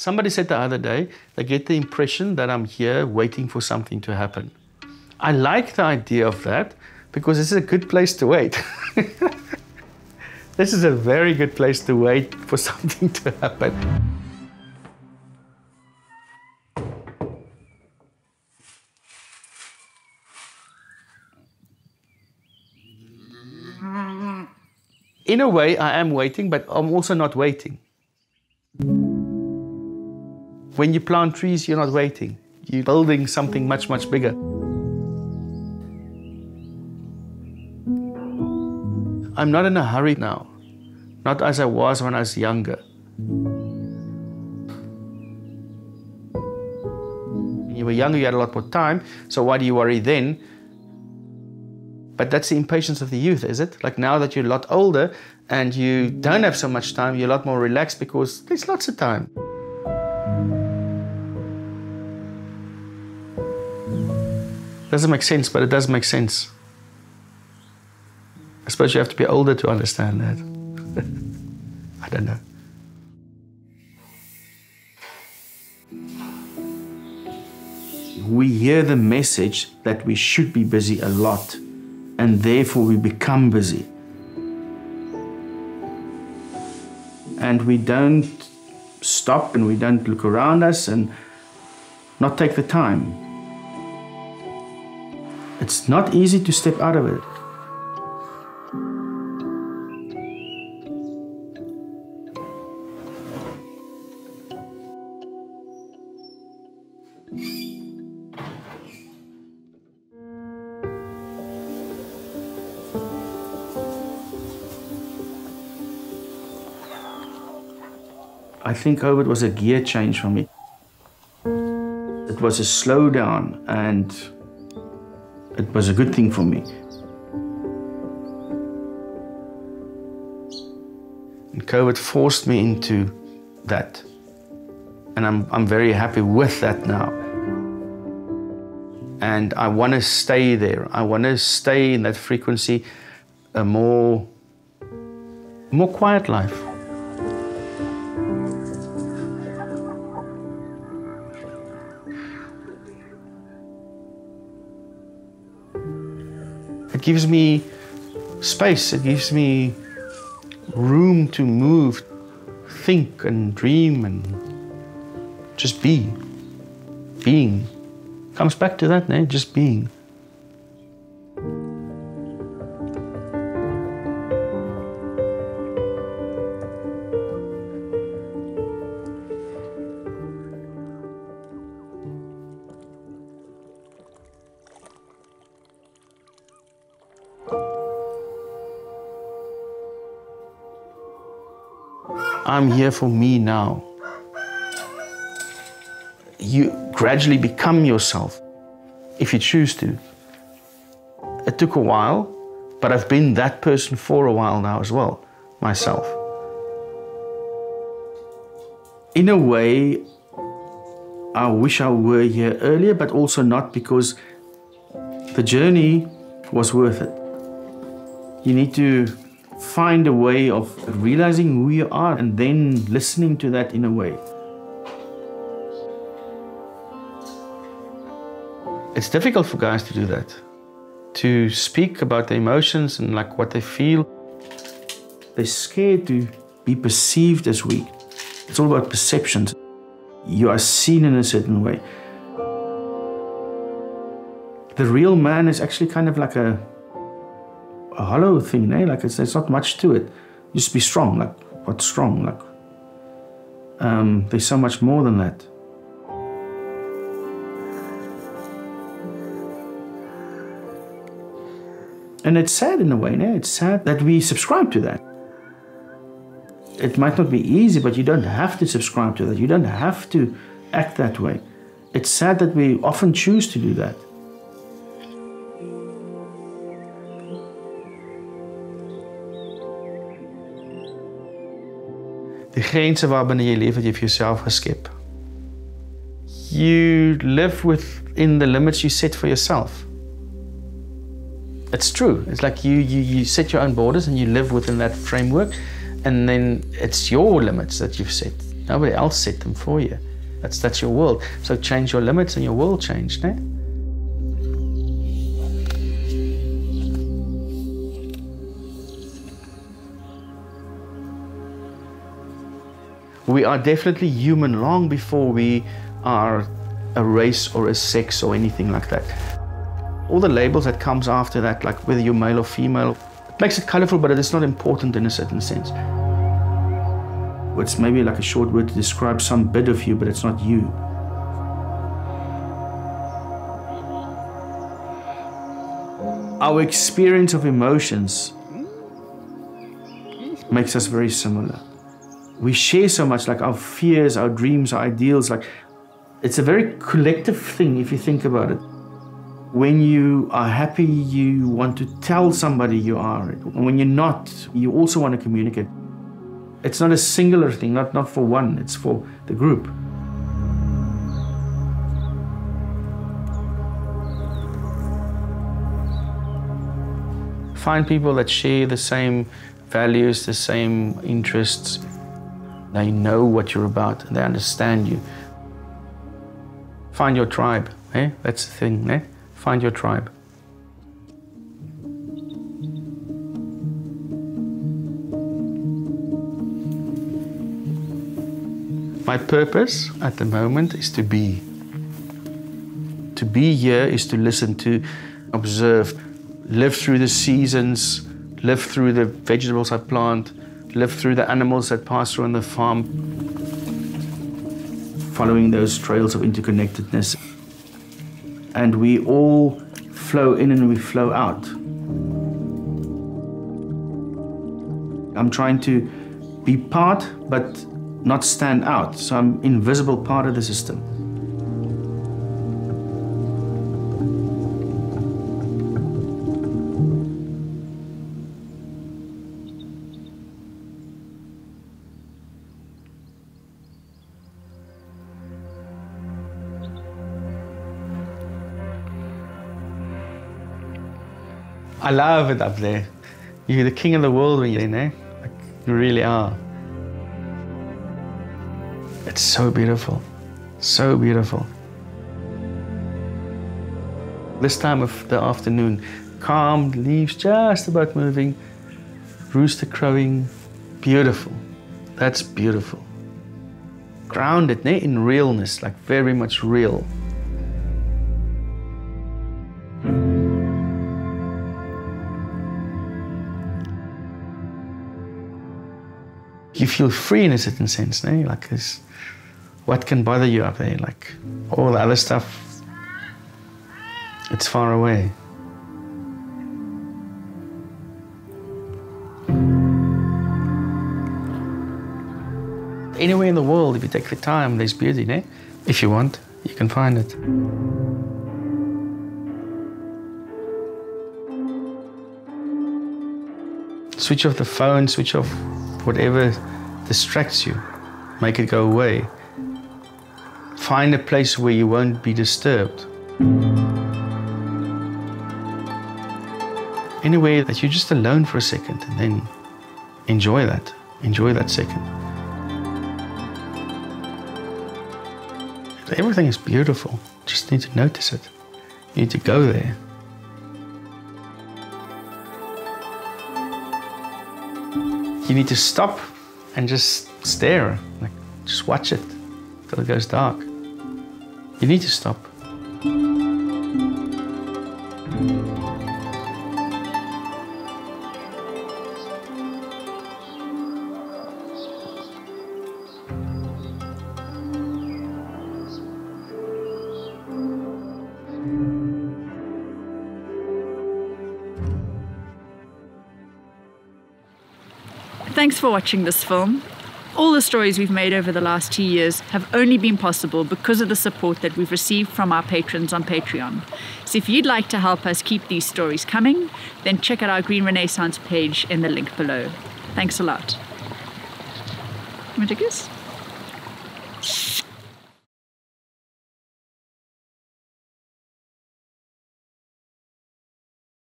Somebody said the other day, they get the impression that I'm here waiting for something to happen. I like the idea of that because this is a good place to wait. this is a very good place to wait for something to happen. In a way, I am waiting, but I'm also not waiting. When you plant trees, you're not waiting. You're building something much, much bigger. I'm not in a hurry now, not as I was when I was younger. When you were younger, you had a lot more time, so why do you worry then? But that's the impatience of the youth, is it? Like now that you're a lot older and you don't have so much time, you're a lot more relaxed because there's lots of time. Doesn't make sense, but it does make sense. I suppose you have to be older to understand that. I don't know. We hear the message that we should be busy a lot, and therefore we become busy. And we don't stop and we don't look around us and not take the time. It's not easy to step out of it. I think COVID was a gear change for me. It was a slowdown and it was a good thing for me. And COVID forced me into that. And I'm, I'm very happy with that now. And I want to stay there. I want to stay in that frequency, a more, more quiet life. It gives me space, it gives me room to move, think and dream and just be. Being. Comes back to that, eh? just being. I'm here for me now. You gradually become yourself if you choose to. It took a while, but I've been that person for a while now as well, myself. In a way, I wish I were here earlier, but also not because the journey was worth it. You need to find a way of realizing who you are and then listening to that in a way. It's difficult for guys to do that, to speak about their emotions and like what they feel. They're scared to be perceived as weak. It's all about perceptions. You are seen in a certain way. The real man is actually kind of like a a hollow thing, eh? Like it's, there's not much to it. Just be strong. Like what's strong? Like um, there's so much more than that. And it's sad in a way, eh? It's sad that we subscribe to that. It might not be easy, but you don't have to subscribe to that. You don't have to act that way. It's sad that we often choose to do that. Die grense waarbinne jy leef wat jy vir jouself geskep. You live within the limits you set for yourself. It's true. It's like you, you, you set your own borders and you live within that framework, and then it's your limits that you've set. Nobody else set them for you. That's that's your world. So change your limits and your world changed, eh? We are definitely human long before we are a race or a sex or anything like that. All the labels that comes after that, like whether you're male or female, makes it colorful, but it's not important in a certain sense. It's maybe like a short word to describe some bit of you, but it's not you. Our experience of emotions makes us very similar. We share so much, like our fears, our dreams, our ideals. Like it's a very collective thing if you think about it. When you are happy, you want to tell somebody you are. And when you're not, you also want to communicate. It's not a singular thing, not, not for one, it's for the group. Find people that share the same values, the same interests. They know what you're about, and they understand you. Find your tribe, eh? That's the thing, eh? Find your tribe. My purpose at the moment is to be. To be here is to listen, to observe, live through the seasons, live through the vegetables I plant, live through the animals that pass through on the farm. Following those trails of interconnectedness. And we all flow in and we flow out. I'm trying to be part, but not stand out. So I'm invisible part of the system. I love it up there. You're the king of the world when you're in there. Like, you really are. It's so beautiful, so beautiful. This time of the afternoon, calm, leaves just about moving, rooster crowing, beautiful. That's beautiful. Grounded in realness, like very much real. You feel free in a certain sense, no? Like this what can bother you up there? Like all the other stuff, it's far away. Anywhere in the world, if you take the time, there's beauty there. If you want, you can find it. Switch off the phone, switch off whatever distracts you, make it go away. Find a place where you won't be disturbed. Anywhere that you're just alone for a second and then enjoy that. Enjoy that second. Everything is beautiful. Just need to notice it. You need to go there. You need to stop and just stare, like just watch it till it goes dark. You need to stop. Thanks for watching this film. All the stories we've made over the last two years have only been possible because of the support that we've received from our patrons on Patreon. So if you'd like to help us keep these stories coming, then check out our Green Renaissance page in the link below. Thanks a lot. Want to